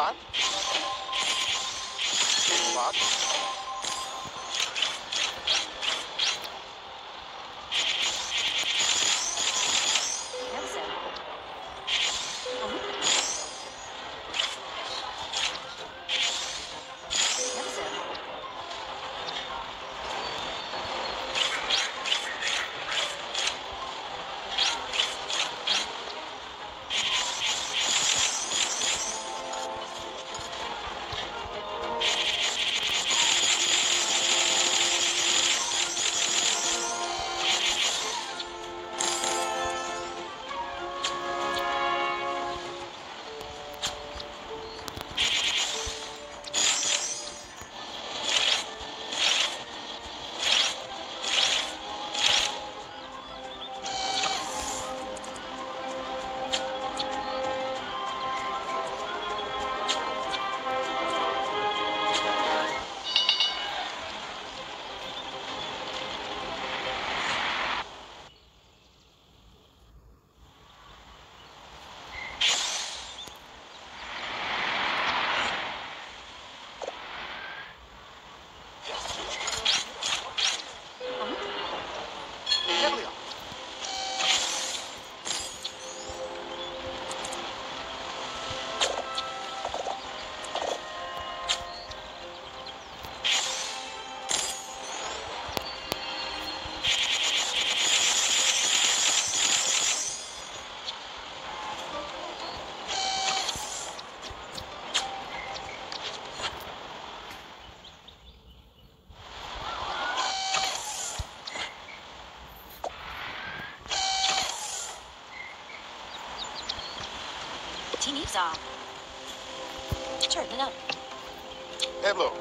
lan. Bak. She needs um, a. Turn it up. Hey, look.